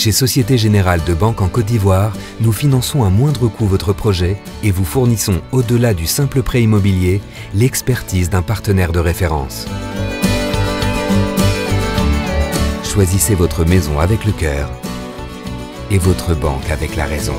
Chez Société Générale de Banque en Côte d'Ivoire, nous finançons à moindre coût votre projet et vous fournissons, au-delà du simple prêt immobilier, l'expertise d'un partenaire de référence. Choisissez votre maison avec le cœur et votre banque avec la raison.